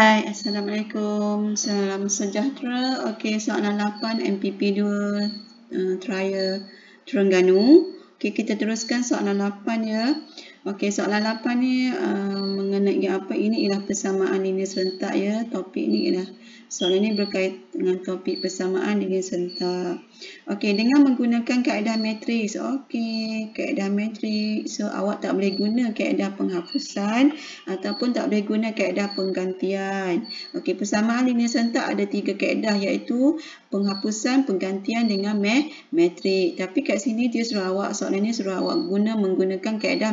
Hai, Assalamualaikum. Salam sejahtera. Okey, soalan 8 MPP 2 uh, trial Terengganu. Okey, kita teruskan soalan 8 ya. Okey, soalan 8 ni uh, mengenai apa? Ini ialah persamaan linear serentak ya. Topik ni ialah Soalan ini berkait dengan topik persamaan dengan sentak. Okey, dengan menggunakan kaedah matriks. Okey, kaedah matriks. So, awak tak boleh guna kaedah penghapusan ataupun tak boleh guna kaedah penggantian. Okey, persamaan linear sentak ada tiga kaedah iaitu penghapusan, penggantian dengan matriks. Tapi kat sini dia suruh awak, soalan ini suruh awak guna menggunakan kaedah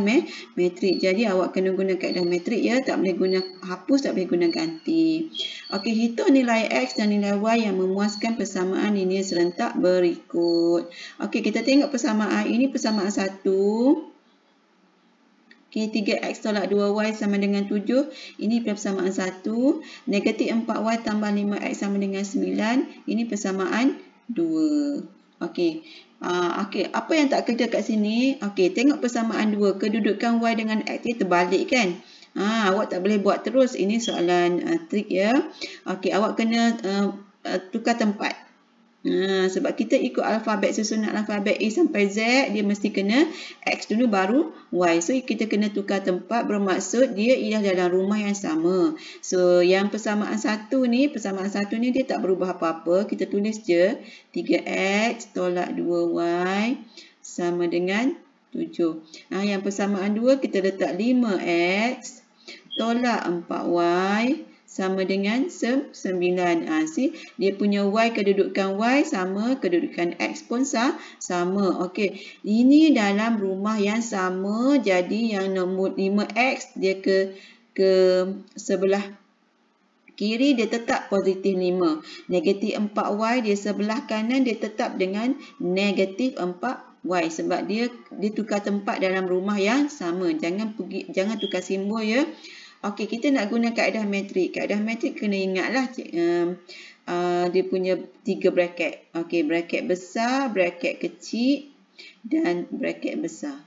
matriks. Jadi, awak kena guna kaedah matriks ya. Tak boleh guna hapus, tak boleh guna ganti. Okey, hitung nilai X dan nilai Y yang memuaskan persamaan linear serentak berikut. Okey, kita tengok persamaan ini persamaan 1. Okey, 3X tolak 2Y sama dengan 7. Ini persamaan 1. Negatif 4Y tambah 5X sama dengan 9. Ini persamaan 2. Okey. Uh, okey, apa yang tak kerja kat sini? Okey, tengok persamaan 2. Kedudukan Y dengan X ni terbalik kan? Ha, awak tak boleh buat terus. Ini soalan uh, trik ya. Okey, awak kena uh, uh, tukar tempat. Ha, sebab kita ikut alfabet susunan alfabet A sampai Z, dia mesti kena X dulu baru Y. So, kita kena tukar tempat bermaksud dia ialah dalam rumah yang sama. So, yang persamaan satu ni, persamaan satu ni dia tak berubah apa-apa. Kita tulis je 3X tolak 2Y sama dengan 7. Ha, yang persamaan 2 kita letak 5X tolak 4y sama dengan 9. Ha, see? Dia punya y kedudukan y sama, kedudukan x pun sah, sama. Okey, ini dalam rumah yang sama. Jadi yang nombor 5x dia ke ke sebelah kiri dia tetap positif 5. Negatif 4y dia sebelah kanan dia tetap dengan negatif 4y sebab dia dia tukar tempat dalam rumah yang sama. Jangan pergi jangan tukar simbol ya. Okey, kita nak guna kaedah metrik. Kaedah metrik kena ingatlah um, uh, dia punya tiga bracket. Okey, bracket besar, bracket kecil dan bracket besar.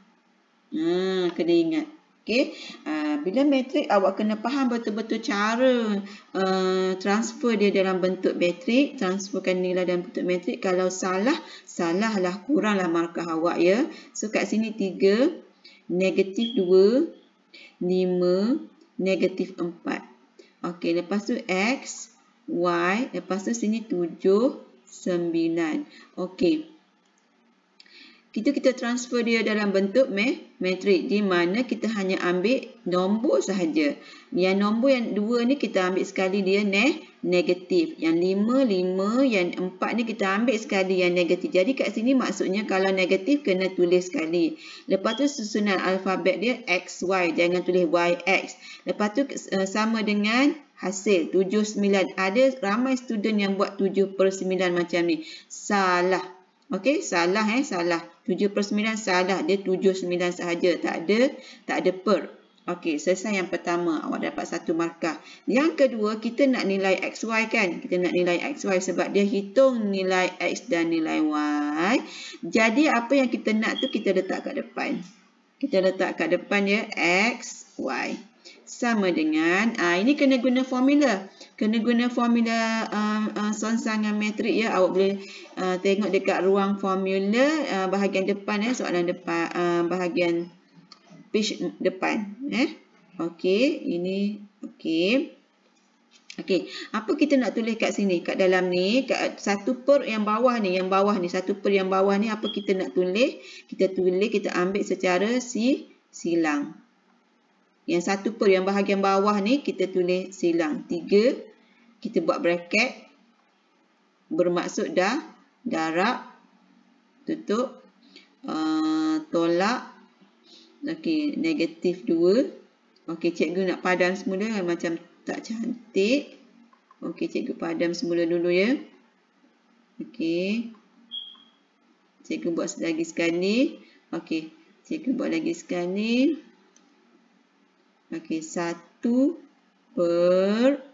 Ha, kena ingat. Okey, uh, bila metrik awak kena faham betul-betul cara uh, transfer dia dalam bentuk metrik, transferkan nilai dalam bentuk metrik. Kalau salah, salahlah kuranglah markah awak ya. So kat sini 3 negatif 2 5 negatif 4. Okey, lepas tu X, Y, lepas tu sini 7, 9. Okey. Kita kita transfer dia dalam bentuk matrik di mana kita hanya ambil nombor sahaja. Yang nombor yang dua ni kita ambil sekali dia ne negatif. Yang lima, lima, yang empat ni kita ambil sekali yang negatif. Jadi kat sini maksudnya kalau negatif kena tulis sekali. Lepas tu susunan alfabet dia X, Y. Jangan tulis Y, X. Lepas tu uh, sama dengan hasil 7, 9. Ada ramai student yang buat 7 per 9 macam ni. Salah. Okey, salah eh, salah. 7 per 9 salah. Dia 7 9 sahaja. Tak ada, tak ada per. Okey, selesai yang pertama. Awak dapat satu markah. Yang kedua, kita nak nilai XY kan? Kita nak nilai XY sebab dia hitung nilai X dan nilai Y. Jadi, apa yang kita nak tu kita letak kat depan. Kita letak kat depan ya, X, Y. Sama dengan, ah ini kena guna formula kena guna formula uh, uh, sonsangan metrik ya awak boleh uh, tengok dekat ruang formula uh, bahagian depan ya soalan depan uh, bahagian page depan eh okey ini okey Okey, apa kita nak tulis kat sini? Kat dalam ni, kat satu per yang bawah ni, yang bawah ni, satu per yang bawah ni, apa kita nak tulis? Kita tulis, kita ambil secara si silang. Yang satu per yang bahagian bawah ni, kita tulis silang. Tiga, kita buat bracket. Bermaksud dah darab tutup uh, tolak okey negatif 2 okey cikgu nak padam semula macam tak cantik. Okey cikgu padam semula dulu ya. Okey. Cikgu buat lagi sekali. Okey cikgu buat lagi sekali okey 1 per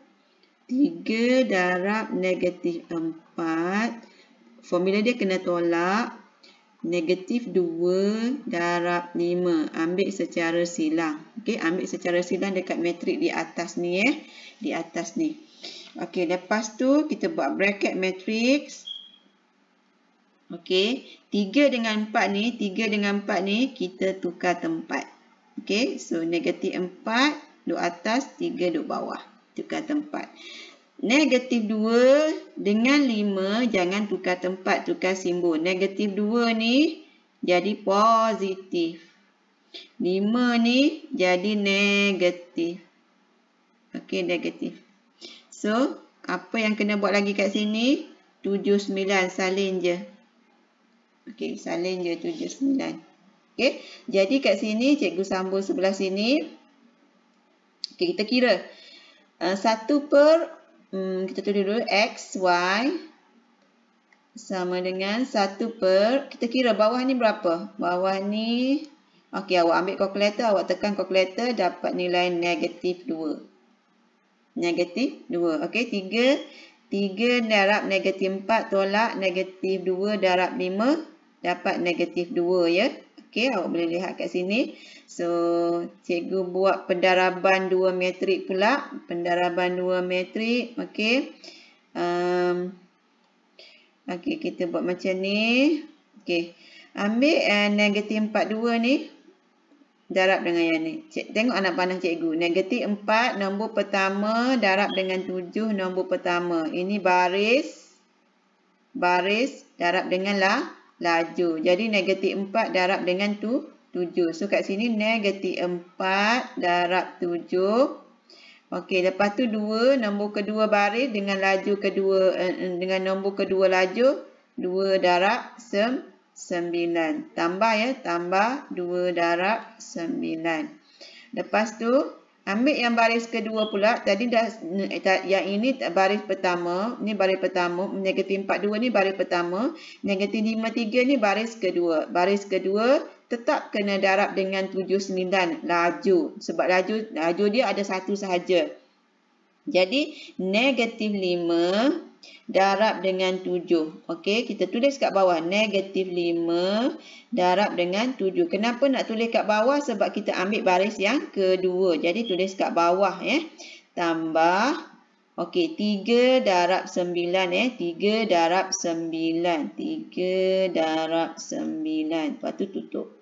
3 darab negatif 4. Formula dia kena tolak. negatif 2 darab 5. Ambil secara silang. Okey, ambil secara silang dekat matrik di atas ni eh. Di atas ni. Okey, lepas tu kita buat bracket matrix. Okey, 3 dengan 4 ni, 3 dengan 4 ni kita tukar tempat. Okey, so negatif 4 duduk atas, 3 duduk bawah. Tukar tempat. Negatif 2 dengan 5 jangan tukar tempat, tukar simbol. Negatif 2 ni jadi positif. 5 ni jadi negatif. Okey, negatif. So, apa yang kena buat lagi kat sini? 7, 9, salin je. Okey, salin je 7, 9. Okey, jadi kat sini cikgu sambung sebelah sini. Okey, kita kira. Uh, 1 per hmm, kita tulis dulu x, y sama dengan 1 per, kita kira bawah ni berapa? Bawah ni, ok awak ambil kalkulator, awak tekan kalkulator dapat nilai negatif 2. Negatif 2, ok 3, 3 darab negatif 4 tolak negatif 2 darab 5 dapat negatif 2 ya. Okey, awak boleh lihat kat sini. So, cikgu buat pendaraban dua metrik pula. Pendaraban dua metrik. Okey. Um, Okey, kita buat macam ni. Okey. Ambil uh, negatif 42 ni. Darab dengan yang ni. Cik, tengok anak panah cikgu. Negatif 4, nombor pertama. Darab dengan 7, nombor pertama. Ini baris. Baris. Darab dengan lah laju. Jadi negatif 4 darab dengan tu 7. So kat sini negatif 4 darab 7. Okey, lepas tu 2 nombor kedua baris dengan laju kedua eh, eh, dengan nombor kedua laju 2 darab 9. Tambah ya, tambah 2 darab 9. Lepas tu Ambil yang baris kedua pula. Tadi dah yang ini baris pertama. Ini baris pertama. Negatif 42 ni baris pertama. Negatif 53 ni baris kedua. Baris kedua tetap kena darab dengan 79 laju. Sebab laju laju dia ada satu sahaja. Jadi negatif 5 darab dengan 7. Okey, kita tulis kat bawah negatif 5 darab dengan 7. Kenapa nak tulis kat bawah? Sebab kita ambil baris yang kedua. Jadi tulis kat bawah ya. Tambah Okey, 3 darab 9 eh. 3 darab 9. 3 darab 9. Lepas tu tutup.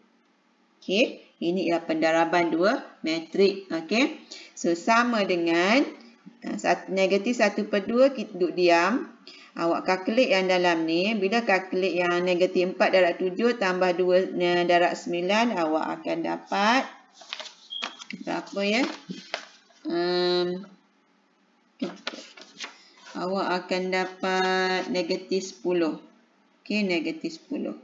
Okey, ini ialah pendaraban dua metrik. Okey. So sama dengan negatif 1 per 2 kita duduk diam. Awak kalkulit yang dalam ni. Bila kalkulit yang negatif 4 darab 7 tambah 2 darab 9. Awak akan dapat. Berapa ya? Um, awak akan dapat negatif 10. Okey, negatif 10.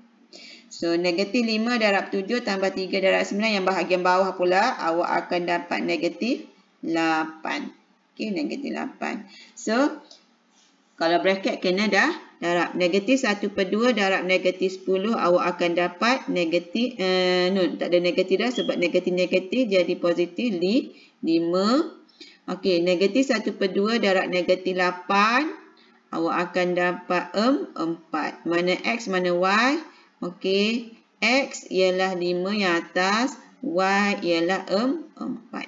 So, negatif 5 darab 7 tambah 3 darab 9. Yang bahagian bawah pula. Awak akan dapat negatif 8. Okey, negatif 8. So, kalau bracket kena dah darab. Negatif 1 per 2 darab negatif 10. Awak akan dapat negatif. Uh, no, tak ada negatif dah sebab negatif-negatif jadi positif. 5. Okey, negatif 1 per 2 darab negatif 8. Awak akan dapat 4. Mana X, mana Y. Okey, X ialah 5 yang atas. Y ialah 4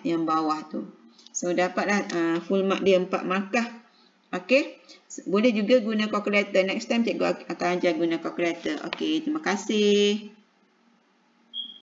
yang bawah tu. So dapatlah uh, full mark dia 4 markah. Okey. Boleh juga guna calculator. Next time cikgu akan ajar guna calculator. Okey, terima kasih.